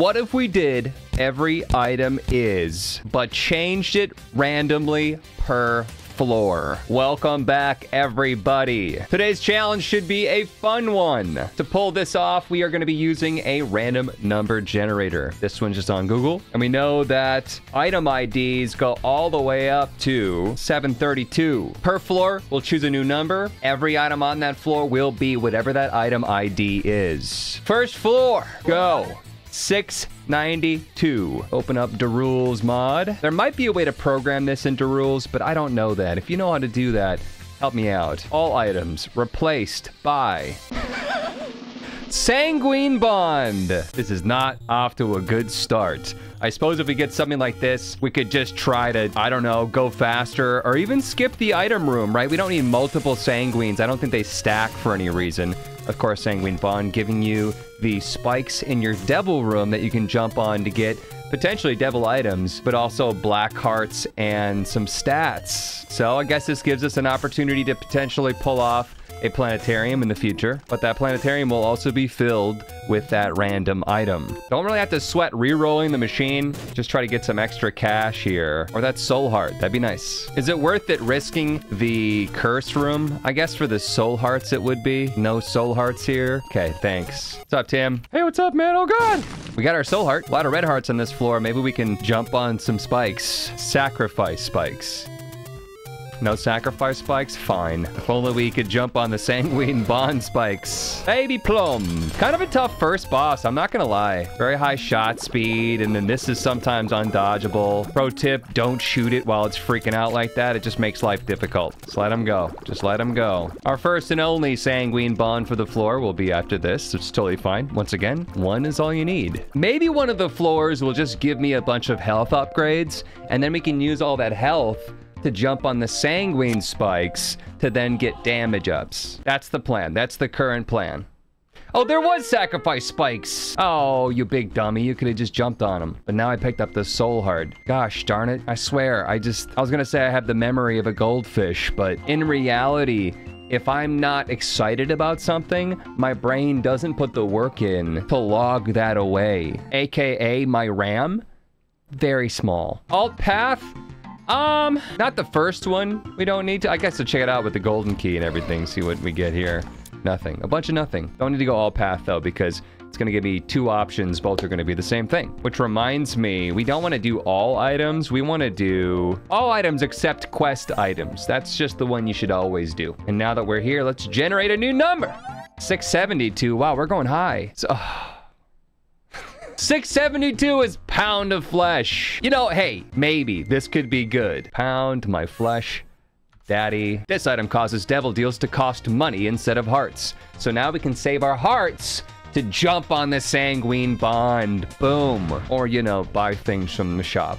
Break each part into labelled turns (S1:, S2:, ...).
S1: What if we did every item is, but changed it randomly per floor. Welcome back, everybody. Today's challenge should be a fun one. To pull this off, we are going to be using a random number generator. This one's just on Google. And we know that item IDs go all the way up to 732. Per floor, we'll choose a new number. Every item on that floor will be whatever that item ID is. First floor, go. 692. Open up Darules mod. There might be a way to program this in Darules, but I don't know that. If you know how to do that, help me out. All items replaced by... Sanguine Bond. This is not off to a good start. I suppose if we get something like this, we could just try to, I don't know, go faster or even skip the item room, right? We don't need multiple Sanguines. I don't think they stack for any reason. Of course, Sanguine Bond giving you the spikes in your Devil room that you can jump on to get potentially devil items, but also black hearts and some stats. So I guess this gives us an opportunity to potentially pull off a planetarium in the future, but that planetarium will also be filled with that random item. Don't really have to sweat re-rolling the machine. Just try to get some extra cash here. Or that soul heart. That'd be nice. Is it worth it risking the curse room? I guess for the soul hearts it would be. No soul hearts here. Okay, thanks. What's up, Tim? Hey, what's up, man? Oh, God. We got our soul heart. A lot of red hearts on this floor. Maybe we can jump on some spikes. Sacrifice spikes. No sacrifice spikes? Fine. If only we could jump on the sanguine bond spikes. Baby Plum. Kind of a tough first boss, I'm not gonna lie. Very high shot speed, and then this is sometimes undodgeable. Pro tip, don't shoot it while it's freaking out like that. It just makes life difficult. Just let him go. Just let him go. Our first and only sanguine bond for the floor will be after this. It's totally fine. Once again, one is all you need. Maybe one of the floors will just give me a bunch of health upgrades, and then we can use all that health to jump on the sanguine spikes to then get damage ups. That's the plan. That's the current plan. Oh, there was sacrifice spikes. Oh, you big dummy. You could have just jumped on them. But now I picked up the soul heart. Gosh darn it. I swear, I just... I was going to say I have the memory of a goldfish, but in reality, if I'm not excited about something, my brain doesn't put the work in to log that away. AKA my RAM, very small. Alt path, um, not the first one. We don't need to. I guess to check it out with the golden key and everything, see what we get here. Nothing. A bunch of nothing. Don't need to go all path, though, because it's going to give me two options. Both are going to be the same thing. Which reminds me, we don't want to do all items. We want to do all items except quest items. That's just the one you should always do. And now that we're here, let's generate a new number. 672. Wow, we're going high. So... 672 is pound of flesh. You know, hey, maybe this could be good. Pound my flesh. Daddy. This item causes devil deals to cost money instead of hearts. So now we can save our hearts to jump on the sanguine bond. Boom. Or, you know, buy things from the shop.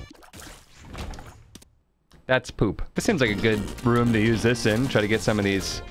S1: That's poop. This seems like a good room to use this in. Try to get some of these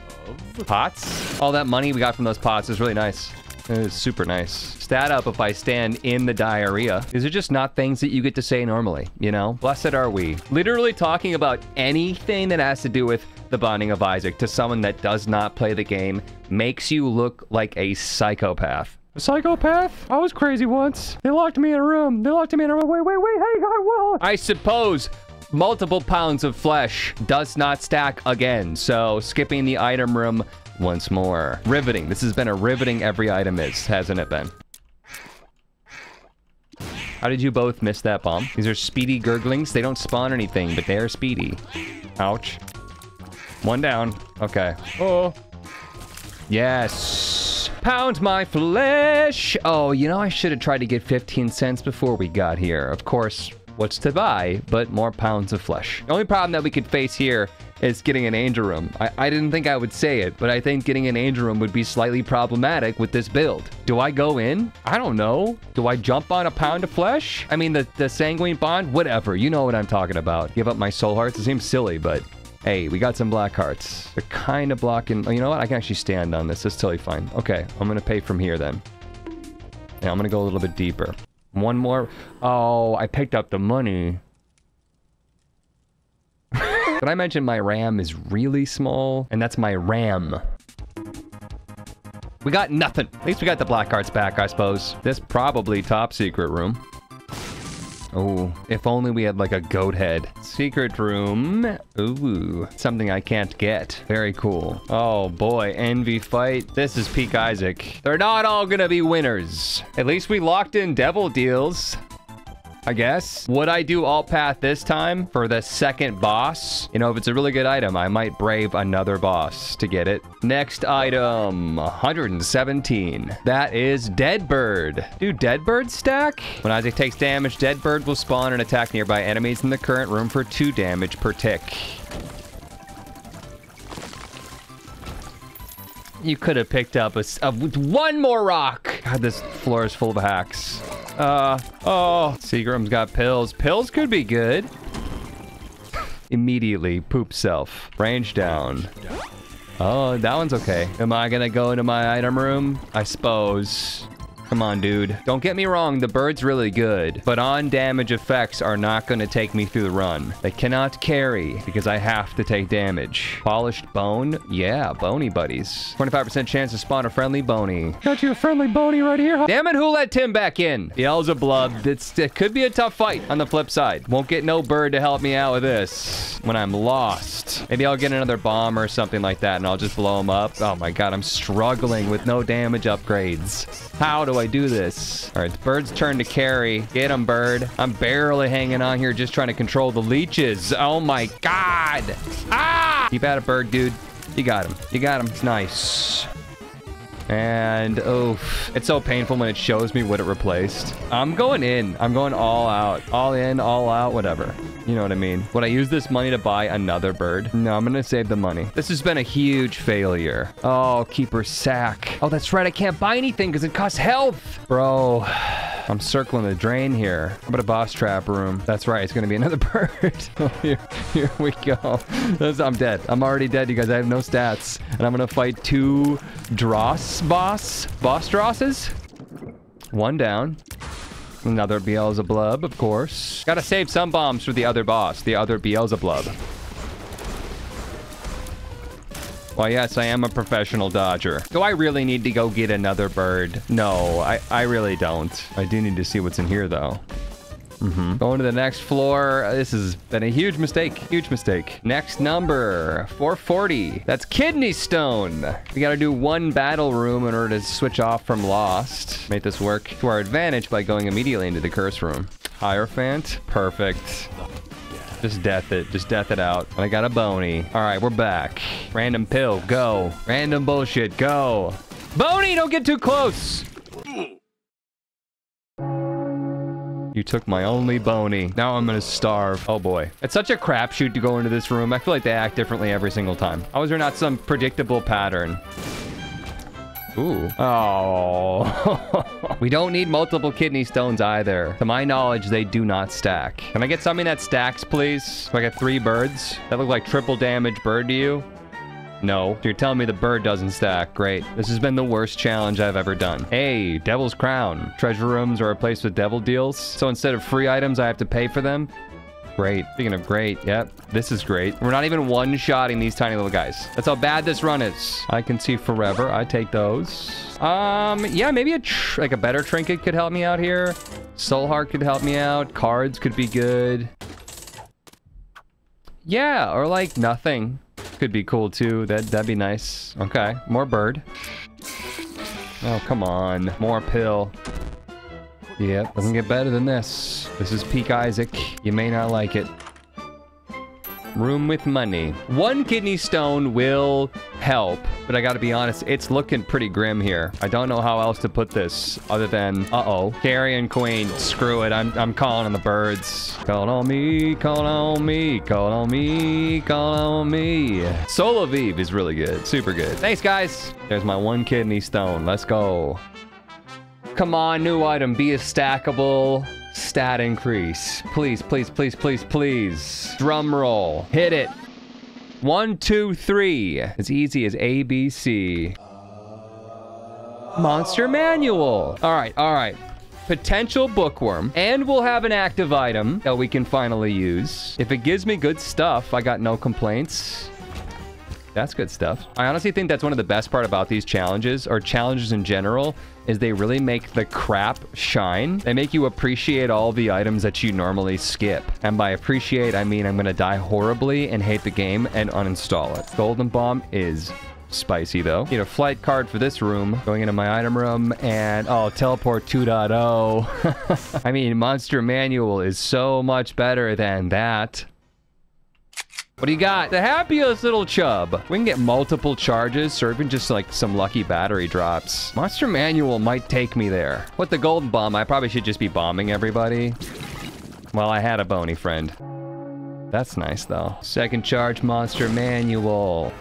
S1: pots. All that money we got from those pots is really nice. It's super nice. Stat up if I stand in the diarrhea. These are just not things that you get to say normally, you know? Blessed are we. Literally talking about anything that has to do with the Binding of Isaac to someone that does not play the game makes you look like a psychopath. A psychopath? I was crazy once. They locked me in a room. They locked me in a room. Wait, wait, wait. Hey, I will. I suppose multiple pounds of flesh does not stack again. So skipping the item room once more. Riveting. This has been a riveting every item is, hasn't it been? How did you both miss that bomb? These are speedy gurglings. They don't spawn anything, but they are speedy. Ouch. One down. Okay. Oh. Yes. Pound my flesh. Oh, you know, I should have tried to get 15 cents before we got here. Of course, what's to buy but more pounds of flesh. The only problem that we could face here is getting an angel room. I, I didn't think I would say it, but I think getting an angel room would be slightly problematic with this build. Do I go in? I don't know. Do I jump on a pound of flesh? I mean, the, the sanguine bond? Whatever. You know what I'm talking about. Give up my soul hearts? It seems silly, but hey, we got some black hearts. They're kind of blocking... Oh, you know what? I can actually stand on this. It's totally fine. Okay, I'm going to pay from here then. Yeah, I'm going to go a little bit deeper. One more. Oh, I picked up the money. But I mentioned my RAM is really small, and that's my RAM. We got nothing. At least we got the black arts back, I suppose. This probably top secret room. Oh, if only we had like a goat head. Secret room. Ooh, something I can't get. Very cool. Oh boy, envy fight. This is peak Isaac. They're not all gonna be winners. At least we locked in devil deals. I guess. Would I do alt path this time for the second boss? You know, if it's a really good item, I might brave another boss to get it. Next item, 117. That is Dead Bird. Do Dead Bird stack? When Isaac takes damage, Dead Bird will spawn and attack nearby enemies in the current room for two damage per tick. You could have picked up a, a, one more rock. God, this floor is full of hacks. Uh, oh, Seagram's got pills. Pills could be good. Immediately, poop self. Range down. Oh, that one's okay. Am I gonna go into my item room? I suppose. Come on, dude. Don't get me wrong, the bird's really good, but on damage effects are not going to take me through the run. They cannot carry because I have to take damage. Polished bone? Yeah, bony buddies. 25% chance to spawn a friendly bony. Got you a friendly bony right here. Damn it, who let Tim back in? Beelzebub. It's, it could be a tough fight on the flip side. Won't get no bird to help me out with this when I'm lost. Maybe I'll get another bomb or something like that and I'll just blow him up. Oh my god, I'm struggling with no damage upgrades. How do I do this? All right, it's Bird's turn to carry. Get him, Bird. I'm barely hanging on here just trying to control the leeches. Oh my god. Ah! Keep at it, Bird, dude. You got him. You got him. Nice. And, oh, it's so painful when it shows me what it replaced. I'm going in. I'm going all out. All in, all out, whatever. You know what I mean? Would I use this money to buy another bird? No, I'm gonna save the money. This has been a huge failure. Oh, keeper sack. Oh, that's right. I can't buy anything because it costs health. Bro, I'm circling the drain here. How about a boss trap room? That's right. It's gonna be another bird. oh, here, here we go. I'm dead. I'm already dead, you guys. I have no stats. And I'm gonna fight two Dross boss? Boss Drosses? One down. Another Beelzebub, of course. Gotta save some bombs for the other boss, the other Beelzebub. Well, yes, I am a professional dodger. Do I really need to go get another bird? No, I, I really don't. I do need to see what's in here, though. Mm -hmm. Going to the next floor. This has been a huge mistake. Huge mistake. Next number, 440. That's Kidney Stone. We got to do one battle room in order to switch off from Lost. Make this work to our advantage by going immediately into the curse room. Hierophant. Perfect. Just death it. Just death it out. And I got a bony. All right, we're back. Random pill. Go. Random bullshit. Go. Bony, don't get too close. You took my only bony. Now I'm gonna starve. Oh boy. It's such a crapshoot to go into this room. I feel like they act differently every single time. How is there not some predictable pattern? Ooh. Oh. we don't need multiple kidney stones either. To my knowledge, they do not stack. Can I get something that stacks, please? I got three birds. That look like triple damage bird to you? No. You're telling me the bird doesn't stack. Great. This has been the worst challenge I've ever done. Hey, Devil's Crown. Treasure rooms are a place with devil deals. So instead of free items, I have to pay for them. Great. Speaking of great, yep, this is great. We're not even one-shotting these tiny little guys. That's how bad this run is. I can see forever. I take those. Um, yeah, maybe a like a better trinket could help me out here. Soul Heart could help me out. Cards could be good. Yeah, or like nothing could be cool too. That, that'd be nice. Okay, more bird. Oh, come on. More pill. Yep, doesn't get better than this. This is peak Isaac. You may not like it. Room with money. One kidney stone will help, but I gotta be honest, it's looking pretty grim here. I don't know how else to put this other than, uh-oh. Carrion Queen, screw it. I'm, I'm calling on the birds. Call on me, call on me, call on me, call on me. Soul of Eve is really good. Super good. Thanks, guys. There's my one kidney stone. Let's go. Come on, new item. Be a stackable stat increase. Please, please, please, please, please. Drum roll. Hit it. One, two, three. As easy as ABC. Monster Manual. All right, all right. Potential bookworm. And we'll have an active item that we can finally use. If it gives me good stuff, I got no complaints. That's good stuff. I honestly think that's one of the best part about these challenges, or challenges in general, is they really make the crap shine. They make you appreciate all the items that you normally skip. And by appreciate, I mean I'm going to die horribly and hate the game and uninstall it. Golden Bomb is spicy though. Need a flight card for this room. Going into my item room and oh, teleport 2.0. I mean, monster manual is so much better than that. What do you got? The happiest little chub. We can get multiple charges or even just like some lucky battery drops. Monster Manual might take me there. With the golden bomb, I probably should just be bombing everybody. Well, I had a bony friend. That's nice though. Second charge Monster Manual.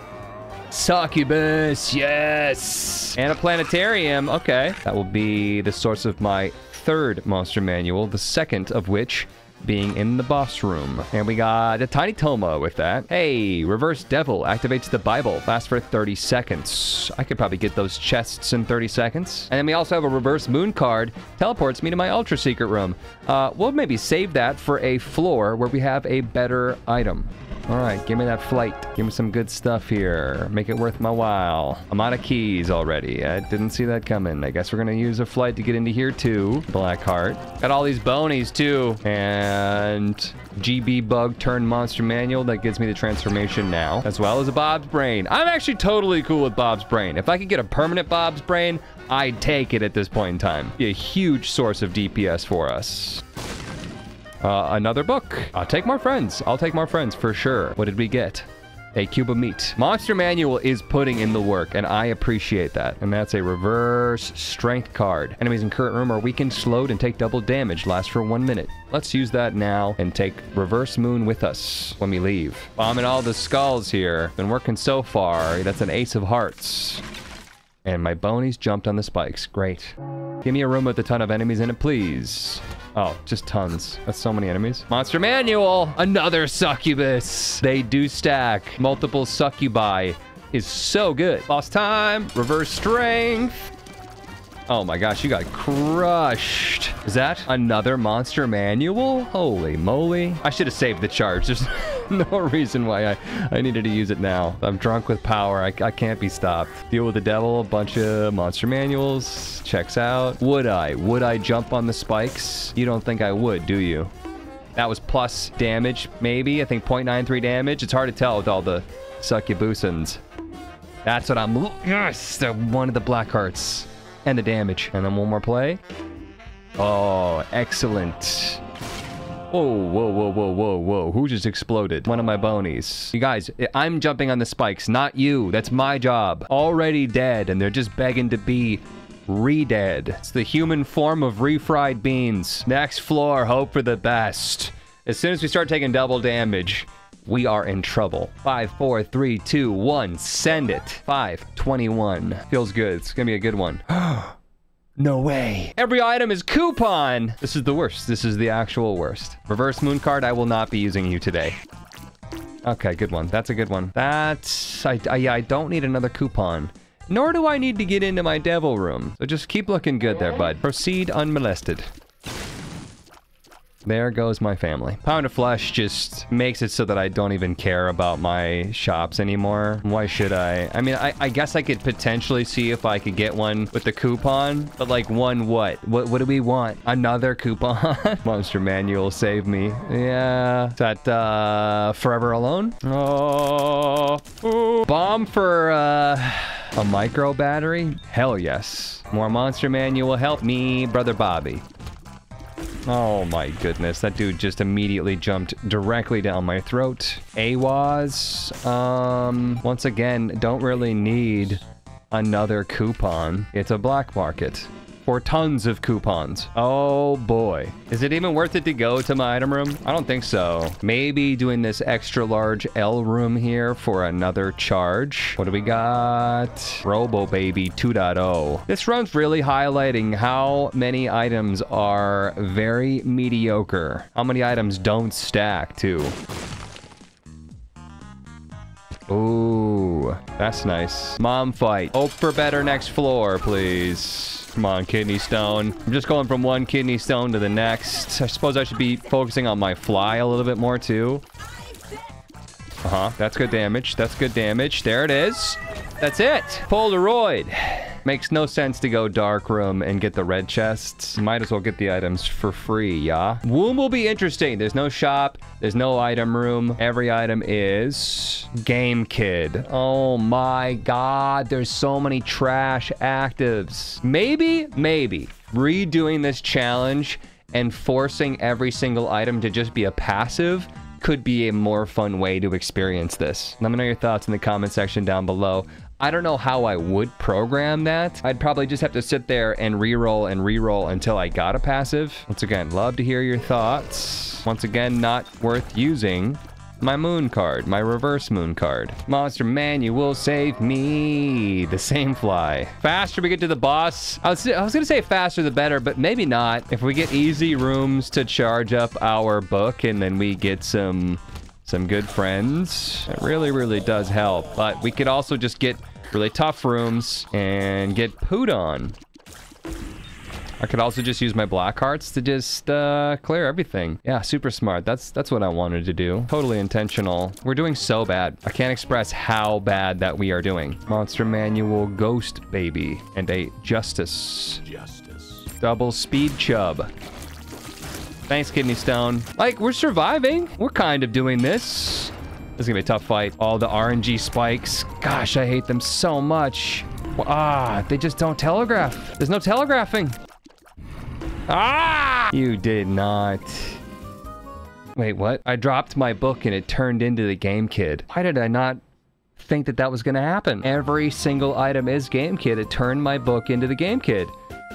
S1: Succubus, yes! And a planetarium, okay. That will be the source of my third Monster Manual, the second of which being in the boss room. And we got a Tiny Toma with that. Hey, Reverse Devil activates the Bible. Lasts for 30 seconds. I could probably get those chests in 30 seconds. And then we also have a Reverse Moon card. Teleports me to my Ultra Secret room. Uh, we'll maybe save that for a floor where we have a better item. All right, give me that flight. Give me some good stuff here. Make it worth my while. I'm out of keys already. I didn't see that coming. I guess we're going to use a flight to get into here too. Black Heart. Got all these bonies too. And GB Bug turn Monster Manual. That gives me the transformation now. As well as a Bob's Brain. I'm actually totally cool with Bob's Brain. If I could get a permanent Bob's Brain, I'd take it at this point in time. Be a huge source of DPS for us. Uh, another book. I'll take more friends. I'll take more friends for sure. What did we get? A cube of meat. Monster Manual is putting in the work, and I appreciate that. And that's a reverse strength card. Enemies in current room are weakened, slowed, and take double damage. Last for one minute. Let's use that now and take reverse moon with us when we leave. Bombing all the skulls here. Been working so far. That's an ace of hearts. And my bonies jumped on the spikes. Great. Give me a room with a ton of enemies in it, please. Oh, just tons. That's so many enemies. Monster Manual! Another succubus! They do stack. Multiple succubi is so good. Lost time. Reverse strength. Oh my gosh, you got crushed. Is that another monster manual? Holy moly. I should have saved the charge. There's no reason why I, I needed to use it now. I'm drunk with power. I, I can't be stopped. Deal with the devil, a bunch of monster manuals. Checks out. Would I? Would I jump on the spikes? You don't think I would, do you? That was plus damage, maybe. I think 0.93 damage. It's hard to tell with all the succubusins. That's what I'm... Yes! One of the black hearts and the damage. And then one more play. Oh, excellent. Whoa, whoa, whoa, whoa, whoa, whoa. Who just exploded? One of my bonies. You guys, I'm jumping on the spikes, not you. That's my job. Already dead, and they're just begging to be re-dead. It's the human form of refried beans. Next floor, hope for the best. As soon as we start taking double damage, we are in trouble. Five, four, three, two, one. Send it. Five, 21. Feels good. It's gonna be a good one. no way. Every item is coupon. This is the worst. This is the actual worst. Reverse moon card. I will not be using you today. Okay, good one. That's a good one. That's... I, I, I don't need another coupon. Nor do I need to get into my devil room. So just keep looking good there, bud. Proceed unmolested. There goes my family. Pound of Flesh just makes it so that I don't even care about my shops anymore. Why should I? I mean, I, I guess I could potentially see if I could get one with the coupon, but like one what? What, what do we want? Another coupon? Monster Manual save me. Yeah. Is that uh, Forever Alone? Oh. Ooh. Bomb for uh, a micro battery? Hell yes. More Monster Manual help me, Brother Bobby. Oh my goodness, that dude just immediately jumped directly down my throat. AWAS, um, once again, don't really need another coupon. It's a black market for tons of coupons. Oh boy. Is it even worth it to go to my item room? I don't think so. Maybe doing this extra large L room here for another charge. What do we got? Robo Baby 2.0. This run's really highlighting how many items are very mediocre. How many items don't stack too. Ooh, that's nice. Mom fight. Hope for better next floor, please. Come on, kidney stone. I'm just going from one kidney stone to the next. I suppose I should be focusing on my fly a little bit more, too. Uh-huh. That's good damage. That's good damage. There it is. That's it. Polaroid. Makes no sense to go dark room and get the red chests. Might as well get the items for free, yeah? Womb will be interesting. There's no shop. There's no item room. Every item is Game Kid. Oh my god. There's so many trash actives. Maybe, maybe redoing this challenge and forcing every single item to just be a passive could be a more fun way to experience this. Let me know your thoughts in the comment section down below. I don't know how I would program that. I'd probably just have to sit there and re-roll and re-roll until I got a passive. Once again, love to hear your thoughts. Once again, not worth using my moon card, my reverse moon card. Monster Manual save me. The same fly. Faster we get to the boss. I was, I was gonna say faster the better, but maybe not. If we get easy rooms to charge up our book and then we get some some good friends, it really, really does help. But we could also just get really tough rooms and get pooed on. I could also just use my black hearts to just uh, clear everything. Yeah, super smart. That's that's what I wanted to do. Totally intentional. We're doing so bad. I can't express how bad that we are doing. Monster Manual Ghost Baby and a Justice. Justice. Double Speed Chub. Thanks, Kidney Stone. Like, we're surviving. We're kind of doing this. This is gonna be a tough fight. All the RNG spikes. Gosh, I hate them so much. Ah, they just don't telegraph. There's no telegraphing. Ah! You did not. Wait, what? I dropped my book and it turned into the Game Kid. Why did I not think that that was going to happen? Every single item is Game Kid. It turned my book into the Game Kid.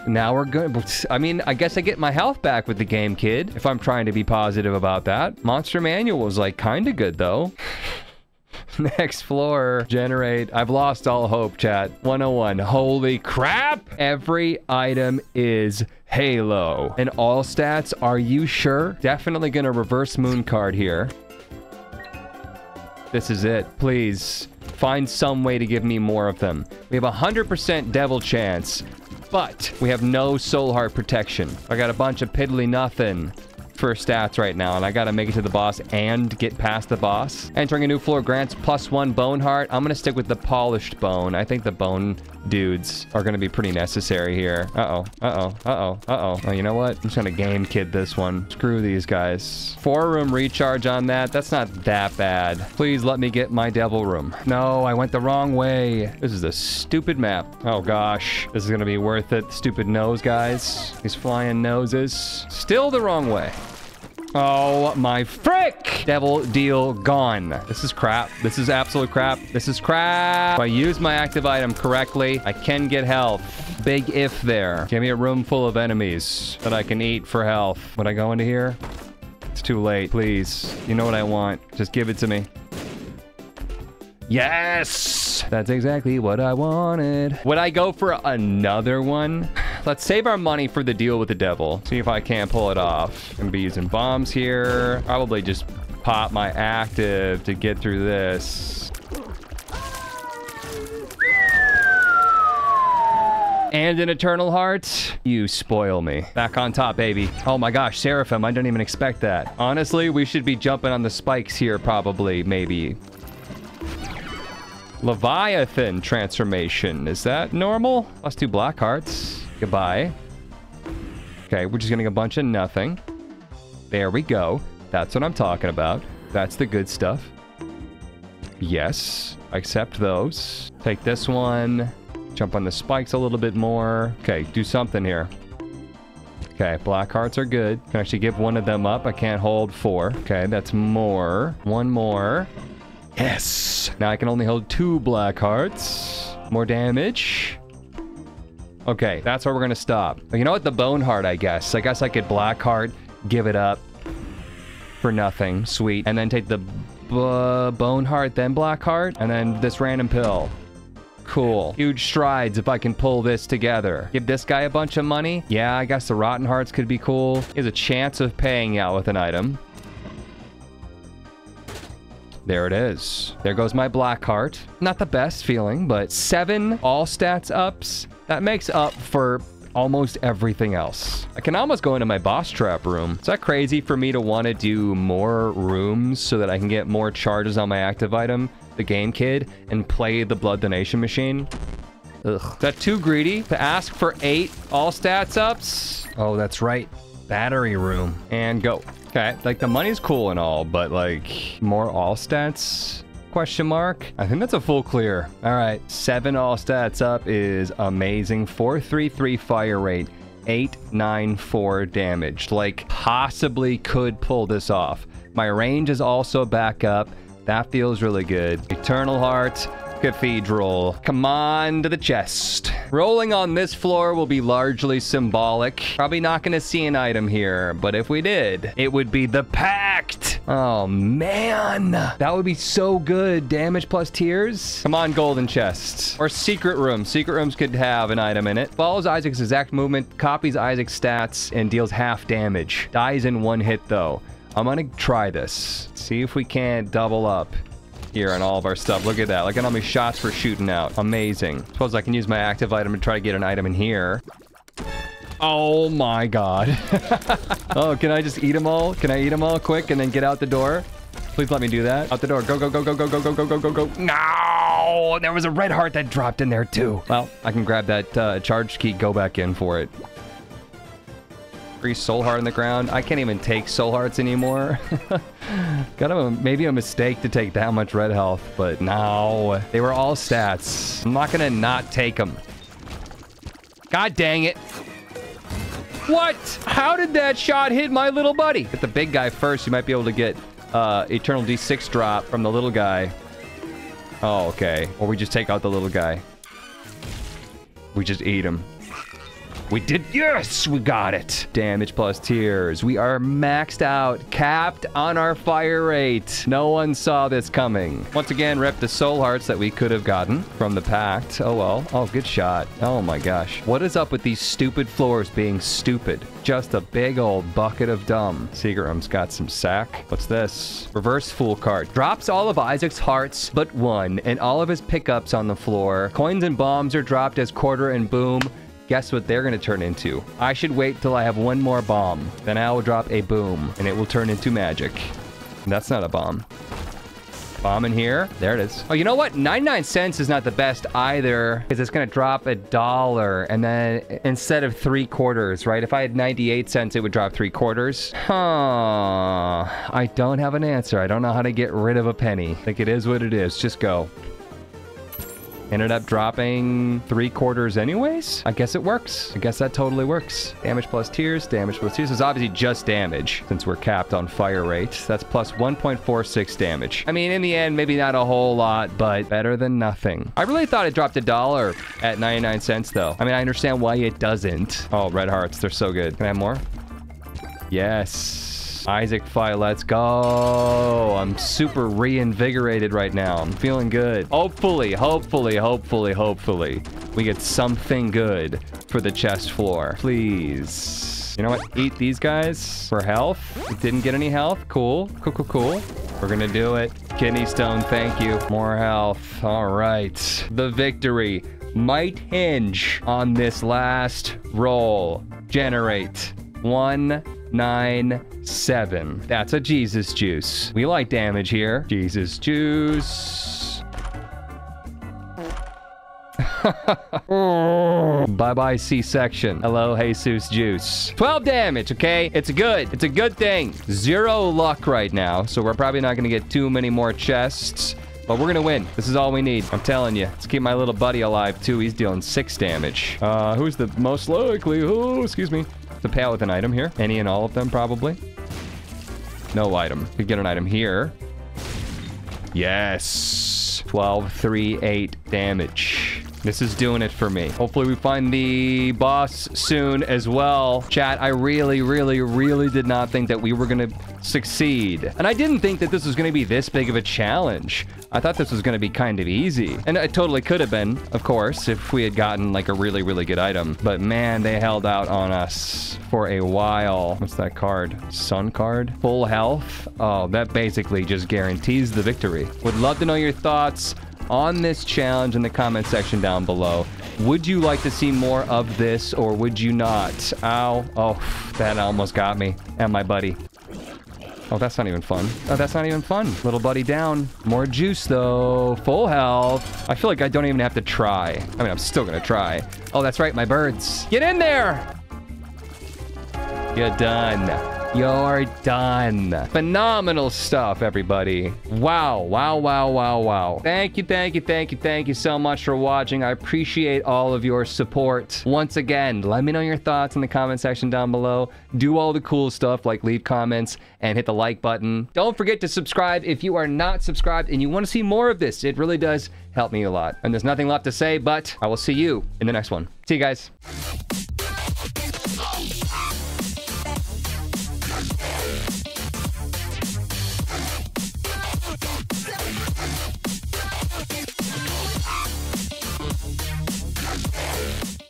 S1: Now we're good. I mean, I guess I get my health back with the Game Kid, if I'm trying to be positive about that. Monster Manual was, like, kind of good, though. Next floor, generate. I've lost all hope, chat. 101. Holy crap! Every item is Halo. And all stats, are you sure? Definitely gonna reverse moon card here. This is it. Please, find some way to give me more of them. We have a 100% devil chance, but we have no soul heart protection. I got a bunch of piddly nothing for stats right now, and I gotta make it to the boss and get past the boss. Entering a new floor grants plus one bone heart. I'm gonna stick with the polished bone. I think the bone dudes are gonna be pretty necessary here. Uh-oh, uh-oh, uh-oh, uh-oh. Oh, you know what? I'm just gonna game kid this one. Screw these guys. Four room recharge on that. That's not that bad. Please let me get my devil room. No, I went the wrong way. This is a stupid map. Oh gosh, this is gonna be worth it. Stupid nose guys. These flying noses. Still the wrong way. Oh my frick! Devil deal gone. This is crap. This is absolute crap. This is crap. If I use my active item correctly, I can get health. Big if there. Give me a room full of enemies that I can eat for health. Would I go into here? It's too late. Please. You know what I want. Just give it to me. Yes! That's exactly what I wanted. Would I go for another one? Let's save our money for the deal with the devil. See if I can't pull it off. I'm be using bombs here. Probably just pop my active to get through this. and an Eternal Heart. You spoil me. Back on top, baby. Oh my gosh, Seraphim, I didn't even expect that. Honestly, we should be jumping on the spikes here probably, maybe. Leviathan transformation. Is that normal? Plus two black hearts. Goodbye. Okay, we're just getting a bunch of nothing. There we go. That's what I'm talking about. That's the good stuff. Yes, accept those. Take this one. Jump on the spikes a little bit more. Okay, do something here. Okay, black hearts are good. Can actually give one of them up. I can't hold four. Okay, that's more. One more. Yes! Now I can only hold two black hearts. More damage. Okay, that's where we're gonna stop. You know what? The bone heart, I guess. I guess I could black heart, give it up for nothing. Sweet. And then take the bone heart, then black heart, and then this random pill. Cool. Huge strides if I can pull this together. Give this guy a bunch of money. Yeah, I guess the rotten hearts could be cool. He has a chance of paying out with an item. There it is. There goes my black heart. Not the best feeling, but seven all stats ups that makes up for almost everything else. I can almost go into my boss trap room. Is that crazy for me to want to do more rooms so that I can get more charges on my active item, the Game Kid, and play the Blood Donation Machine? Ugh. Is that too greedy to ask for eight all stats ups? Oh, that's right. Battery room. And go. Okay, like the money's cool and all, but like more all stats? Question mark. I think that's a full clear. All right, seven all stats up is amazing. 433 fire rate, 894 damage. Like possibly could pull this off. My range is also back up. That feels really good. Eternal Heart, Cathedral. Come on to the chest. Rolling on this floor will be largely symbolic. Probably not going to see an item here, but if we did, it would be the Pact. Oh, man. That would be so good. Damage plus tears. Come on, golden chest. Or secret room. Secret rooms could have an item in it. Follows Isaac's exact movement, copies Isaac's stats, and deals half damage. Dies in one hit, though. I'm gonna try this. See if we can't double up here on all of our stuff. Look at that. Look at how many shots we're shooting out. Amazing. Suppose I can use my active item to try to get an item in here. Oh my god. oh, can I just eat them all? Can I eat them all quick and then get out the door? Please let me do that. Out the door. Go, go, go, go, go, go, go, go, go, go, go. No! There was a red heart that dropped in there too. Well, I can grab that uh, charge key, go back in for it free soul heart in the ground. I can't even take soul hearts anymore. Got a, maybe a mistake to take that much red health, but no. They were all stats. I'm not gonna not take them. God dang it. What? How did that shot hit my little buddy? Get the big guy first. You might be able to get uh, Eternal D6 drop from the little guy. Oh, okay. Or we just take out the little guy. We just eat him. We did, yes, we got it. Damage plus tears. We are maxed out, capped on our fire rate. No one saw this coming. Once again, rep the soul hearts that we could have gotten from the pact. Oh, well. Oh, good shot. Oh my gosh. What is up with these stupid floors being stupid? Just a big old bucket of dumb. Seagram's got some sack. What's this? Reverse fool card. Drops all of Isaac's hearts but one and all of his pickups on the floor. Coins and bombs are dropped as quarter and boom. Guess what they're going to turn into? I should wait till I have one more bomb. Then I will drop a boom, and it will turn into magic. That's not a bomb. Bomb in here. There it is. Oh, you know what? 99 cents is not the best either because it's going to drop a dollar and then instead of three quarters, right? If I had 98 cents, it would drop three quarters. Huh. I don't have an answer. I don't know how to get rid of a penny. Like it is what it is. Just go ended up dropping three quarters anyways. I guess it works. I guess that totally works. Damage plus tears, damage plus tears is obviously just damage since we're capped on fire rate. That's plus 1.46 damage. I mean, in the end, maybe not a whole lot, but better than nothing. I really thought it dropped a dollar at 99 cents though. I mean, I understand why it doesn't. Oh, red hearts. They're so good. Can I have more? Yes. Isaac Fi, let's go. I'm super reinvigorated right now. I'm feeling good. Hopefully, hopefully, hopefully, hopefully, we get something good for the chest floor. Please. You know what? Eat these guys for health. Didn't get any health. Cool. Cool, cool, cool. We're gonna do it. Kidney stone, thank you. More health. All right. The victory might hinge on this last roll. Generate. One nine, seven. That's a Jesus juice. We like damage here. Jesus juice. Bye-bye C-section. Hello, Jesus juice. 12 damage, okay? It's good. It's a good thing. Zero luck right now, so we're probably not going to get too many more chests. But we're gonna win. This is all we need. I'm telling you. Let's keep my little buddy alive, too. He's dealing six damage. Uh, who's the most likely? Oh, excuse me pay out with an item here. Any and all of them, probably. No item. Could get an item here. Yes. 12, 3, 8 damage. This is doing it for me. Hopefully we find the boss soon as well. Chat, I really, really, really did not think that we were going to succeed. And I didn't think that this was going to be this big of a challenge. I thought this was going to be kind of easy. And it totally could have been, of course, if we had gotten like a really, really good item. But man, they held out on us for a while. What's that card? Sun card? Full health? Oh, that basically just guarantees the victory. Would love to know your thoughts on this challenge in the comment section down below. Would you like to see more of this or would you not? Ow. Oh, that almost got me. And my buddy. Oh, that's not even fun. Oh, that's not even fun. Little buddy down. More juice, though. Full health. I feel like I don't even have to try. I mean, I'm still gonna try. Oh, that's right, my birds. Get in there! You're done. You're done. Phenomenal stuff, everybody. Wow, wow, wow, wow, wow. Thank you, thank you, thank you, thank you so much for watching. I appreciate all of your support. Once again, let me know your thoughts in the comment section down below. Do all the cool stuff like leave comments and hit the like button. Don't forget to subscribe if you are not subscribed and you want to see more of this. It really does help me a lot. And there's nothing left to say, but I will see you in the next one. See you guys.